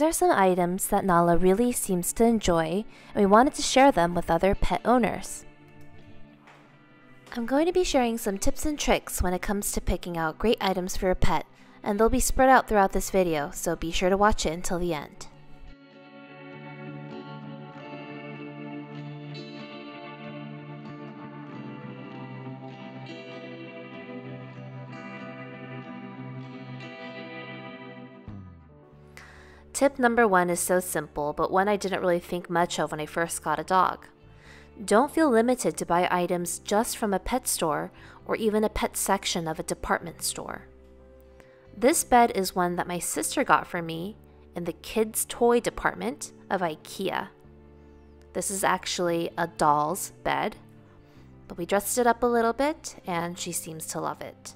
These are some items that Nala really seems to enjoy, and we wanted to share them with other pet owners. I'm going to be sharing some tips and tricks when it comes to picking out great items for your pet, and they'll be spread out throughout this video, so be sure to watch it until the end. Tip number one is so simple, but one I didn't really think much of when I first got a dog. Don't feel limited to buy items just from a pet store or even a pet section of a department store. This bed is one that my sister got for me in the kids' toy department of IKEA. This is actually a doll's bed, but we dressed it up a little bit and she seems to love it.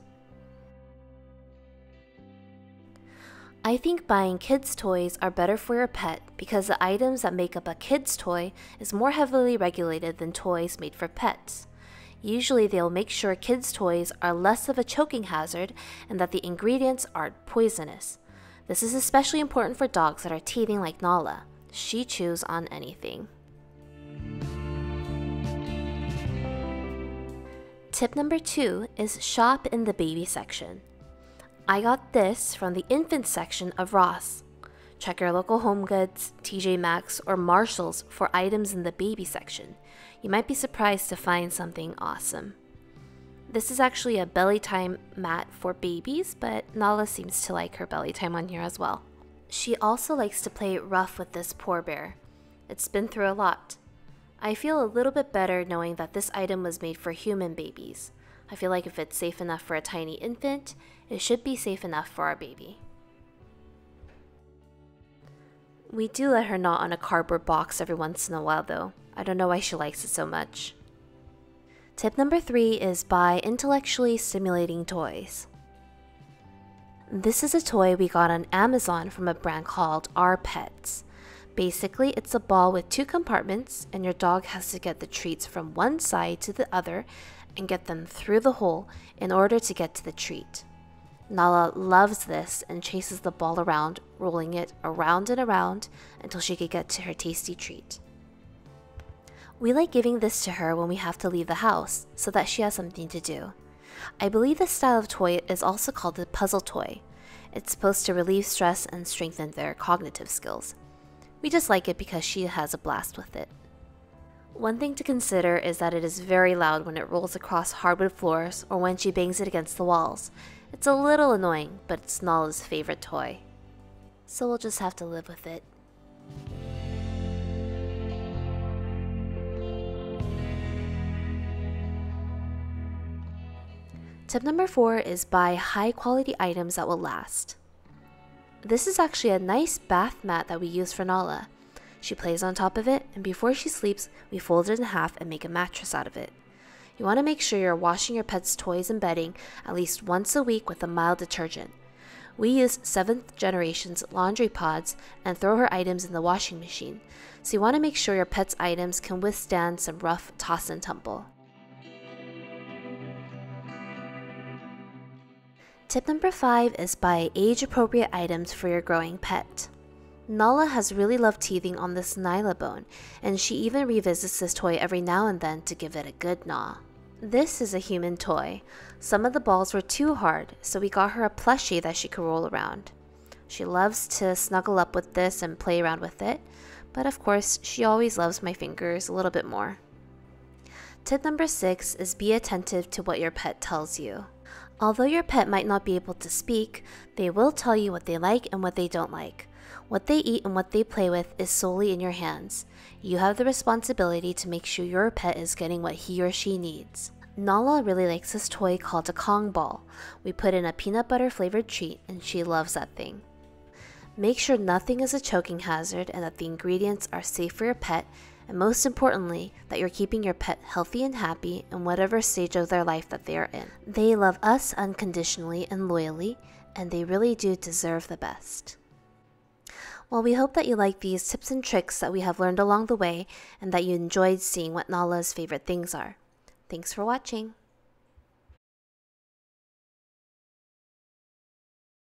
I think buying kids' toys are better for your pet because the items that make up a kid's toy is more heavily regulated than toys made for pets. Usually, they'll make sure kids' toys are less of a choking hazard and that the ingredients aren't poisonous. This is especially important for dogs that are teething like Nala. She chews on anything. Tip number two is shop in the baby section. I got this from the infant section of Ross. Check your local Home Goods, TJ Maxx, or Marshalls for items in the baby section. You might be surprised to find something awesome. This is actually a belly time mat for babies, but Nala seems to like her belly time on here as well. She also likes to play rough with this poor bear. It's been through a lot. I feel a little bit better knowing that this item was made for human babies. I feel like if it's safe enough for a tiny infant, it should be safe enough for our baby. We do let her gnaw on a cardboard box every once in a while though. I don't know why she likes it so much. Tip number three is buy intellectually stimulating toys. This is a toy we got on Amazon from a brand called Our Pets. Basically, it's a ball with two compartments, and your dog has to get the treats from one side to the other and get them through the hole in order to get to the treat. Nala loves this and chases the ball around, rolling it around and around until she could get to her tasty treat. We like giving this to her when we have to leave the house so that she has something to do. I believe this style of toy is also called a puzzle toy. It's supposed to relieve stress and strengthen their cognitive skills. We just like it because she has a blast with it. One thing to consider is that it is very loud when it rolls across hardwood floors or when she bangs it against the walls. It's a little annoying, but it's Nala's favorite toy. So we'll just have to live with it. Tip number four is buy high quality items that will last. This is actually a nice bath mat that we use for Nala. She plays on top of it, and before she sleeps, we fold it in half and make a mattress out of it. You want to make sure you're washing your pet's toys and bedding at least once a week with a mild detergent. We use 7th generation's laundry pods and throw her items in the washing machine, so you want to make sure your pet's items can withstand some rough toss and tumble. Tip number 5 is buy age appropriate items for your growing pet. Nala has really loved teething on this Nylabone, and she even revisits this toy every now and then to give it a good gnaw. This is a human toy. Some of the balls were too hard, so we got her a plushie that she could roll around. She loves to snuggle up with this and play around with it, but of course, she always loves my fingers a little bit more. Tip number six is be attentive to what your pet tells you. Although your pet might not be able to speak, they will tell you what they like and what they don't like. What they eat and what they play with is solely in your hands. You have the responsibility to make sure your pet is getting what he or she needs. Nala really likes this toy called a Kong ball. We put in a peanut butter flavored treat and she loves that thing. Make sure nothing is a choking hazard and that the ingredients are safe for your pet, and most importantly, that you're keeping your pet healthy and happy in whatever stage of their life that they are in. They love us unconditionally and loyally, and they really do deserve the best. Well, we hope that you like these tips and tricks that we have learned along the way and that you enjoyed seeing what Nala's favorite things are. Thanks for watching.